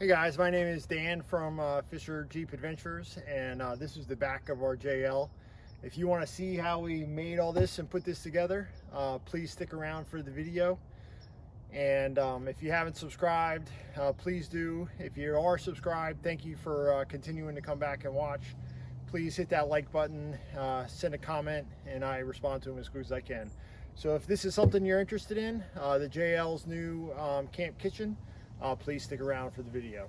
Hey guys, my name is Dan from uh, Fischer Jeep Adventures and uh, this is the back of our JL. If you want to see how we made all this and put this together, uh, please stick around for the video. And um, if you haven't subscribed, uh, please do. If you are subscribed, thank you for uh, continuing to come back and watch. Please hit that like button, uh, send a comment, and I respond to them as quick as I can. So if this is something you're interested in, the JL's new um, camp kitchen, uh, please stick around for the video.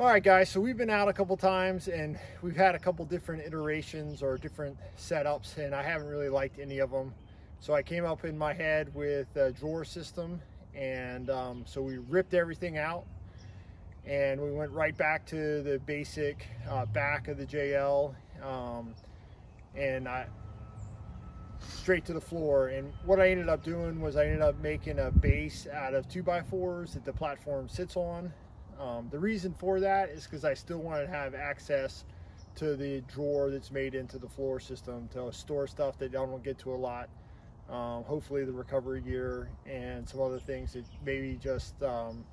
All right, guys, so we've been out a couple times and we've had a couple different iterations or different setups and I haven't really liked any of them. So I came up in my head with a drawer system and um, so we ripped everything out and we went right back to the basic uh, back of the JL um, and I straight to the floor and what I ended up doing was I ended up making a base out of 2 by 4s that the platform sits on um, the reason for that is because I still want to have access to the drawer that's made into the floor system to store stuff that I don't get to a lot. Um, hopefully the recovery gear and some other things that maybe just, um,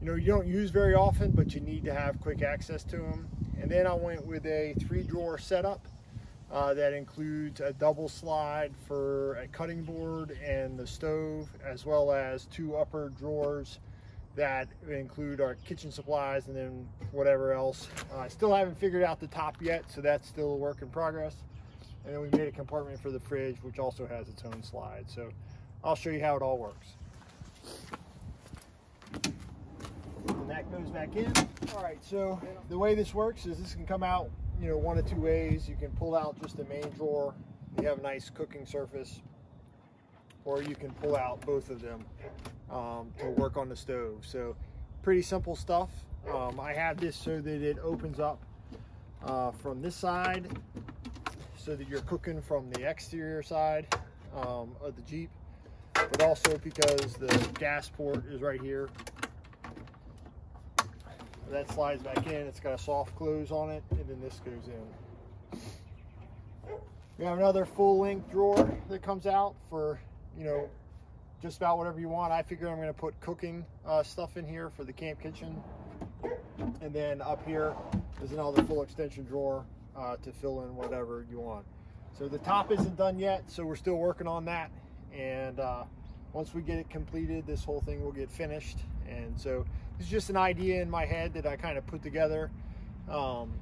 you know, you don't use very often, but you need to have quick access to them. And then I went with a three drawer setup uh, that includes a double slide for a cutting board and the stove, as well as two upper drawers that include our kitchen supplies and then whatever else. Uh, I still haven't figured out the top yet, so that's still a work in progress. And then we made a compartment for the fridge, which also has its own slide. So I'll show you how it all works. And that goes back in. All right, so the way this works is this can come out, you know, one of two ways. You can pull out just the main drawer. You have a nice cooking surface or you can pull out both of them um, to work on the stove. So pretty simple stuff. Um, I have this so that it opens up uh, from this side so that you're cooking from the exterior side um, of the Jeep, but also because the gas port is right here. That slides back in, it's got a soft close on it, and then this goes in. We have another full length drawer that comes out for you know, just about whatever you want. I figure I'm to put cooking uh, stuff in here for the camp kitchen. And then up here is another full extension drawer uh, to fill in whatever you want. So the top isn't done yet, so we're still working on that. And uh, once we get it completed, this whole thing will get finished. And so it's just an idea in my head that I kind of put together. Um,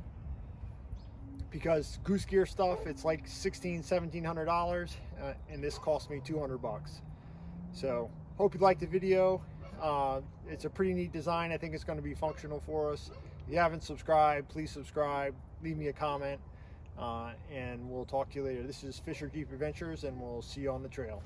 because goose gear stuff it's like 16 1700 dollars uh, and this cost me 200 bucks so hope you liked the video. Uh, it's a pretty neat design. I think it's going to be functional for us. If you haven't subscribed please subscribe. Leave me a comment uh, and we'll talk to you later. This is Fischer Jeep Adventures and we'll see you on the trail